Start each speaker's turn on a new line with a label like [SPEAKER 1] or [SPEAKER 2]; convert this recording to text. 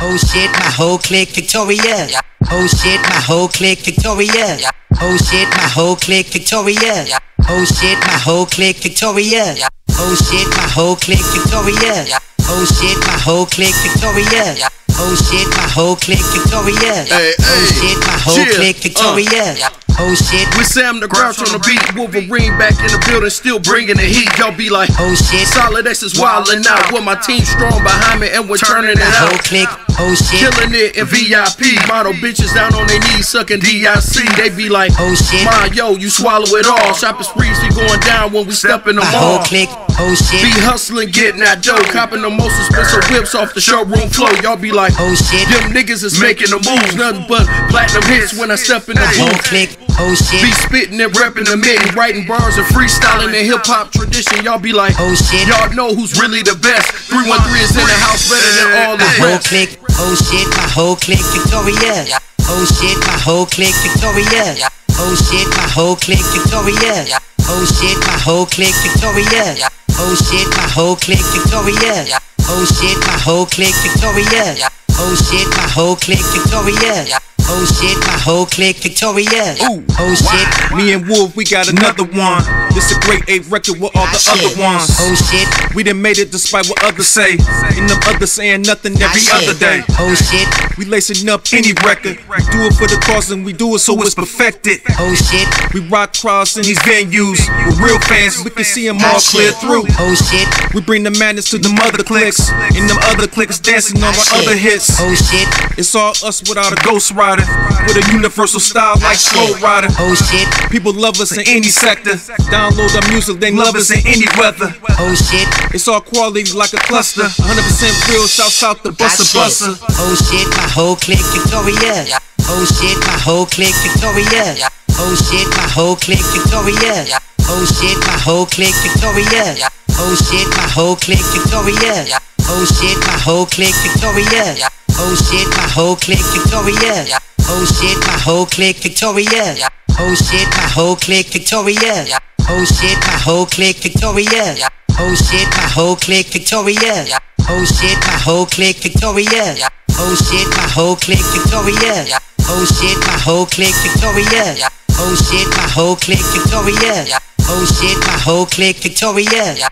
[SPEAKER 1] Oh shit, my whole clique Victoria. Oh shit, my whole clique Victoria. Oh shit, my whole clique Victoria. Oh shit, my whole clique Victoria. Oh shit, my whole clique Victoria. Oh shit, my whole clique Victoria. Oh shit, my whole clique Victoria.
[SPEAKER 2] Hey,
[SPEAKER 1] Oh shit, my whole clique uh. Victoria. Oh shit,
[SPEAKER 2] With Sam the Grouch on the beat, Wolvarine back in the building, still bringing the heat. Y'all be like,
[SPEAKER 1] oh shit,
[SPEAKER 2] Solid X is wildin' out. With my team strong behind me, and we're turning it
[SPEAKER 1] my whole
[SPEAKER 2] out.
[SPEAKER 1] clique. Oh shit,
[SPEAKER 2] Killing it in VIP. Model bitches down on their knees, sucking DIC. They be like,
[SPEAKER 1] oh shit,
[SPEAKER 2] Ma, yo, you swallow it all. Shopping sprees be going down when we step in the
[SPEAKER 1] my whole
[SPEAKER 2] mall.
[SPEAKER 1] clique. Oh shit,
[SPEAKER 2] Be hustling, getting that dough, copping the most expensive whips off the showroom floor. Y'all be like,
[SPEAKER 1] oh shit,
[SPEAKER 2] them niggas is making the moves, nothing but platinum hits when I step in the
[SPEAKER 1] whole
[SPEAKER 2] booth.
[SPEAKER 1] Clique. Oh
[SPEAKER 2] Be spitting and repping the mitten, writing bars and freestyling the hip hop tradition. Y'all be like,
[SPEAKER 1] oh shit,
[SPEAKER 2] y'all know who's really the best. 313 is in the house better than all the
[SPEAKER 1] my whole
[SPEAKER 2] rest.
[SPEAKER 1] clique. Oh shit, my whole clique Victoria. Oh shit, my whole clique Victoria. Oh shit, my whole clique Victoria. Oh shit, my whole clique Victoria. Oh shit, my whole clique Victoria. Oh shit, my whole clique Victoria. Oh shit, my whole clique Victoria. Oh shit, my whole clique Victoria.
[SPEAKER 3] Ooh,
[SPEAKER 1] Oh shit,
[SPEAKER 3] Me and Wolf, we got another one. This a great eight record with all the ah, other ones.
[SPEAKER 1] oh shit,
[SPEAKER 3] We done made it despite what others say. And them others saying nothing ah, every other day.
[SPEAKER 1] oh shit,
[SPEAKER 3] We lacing up any record. We do it for the cause and we do it so it's perfected.
[SPEAKER 1] oh shit,
[SPEAKER 3] We rock crowds in these venues. With real fans, we can see them all ah, clear through.
[SPEAKER 1] oh shit,
[SPEAKER 3] We bring the madness to the other clicks. And them other clicks dancing on our other hits.
[SPEAKER 1] oh shit,
[SPEAKER 3] It's all us without a ghost rider. With a universal style like Slow Rider.
[SPEAKER 1] oh shit,
[SPEAKER 3] People love us in any sector. Download our music, they love us in any weather.
[SPEAKER 1] oh shit.
[SPEAKER 3] It's all quality like a cluster. 100% real, shouts out the Buster Buster.
[SPEAKER 1] Oh shit, my whole clique Victoria. Oh shit, my whole clique Victoria. Oh shit, my whole clique Victoria. Oh shit, my whole clique Victoria. Oh shit, my whole clique Victoria. Oh shit, my whole clique Victoria. Oh shit, my whole clique Victoria. Oh shit, my whole clique Victoria. Oh shit, my whole clique Victoria. Oh shit, my whole clique Victoria. Oh shit, my whole clique Victoria. Oh shit, my whole clique Victoria. Oh shit, my whole clique Victoria. Oh shit, my whole clique Victoria. Oh shit, my whole clique Victoria. Oh shit, my whole clique Victoria.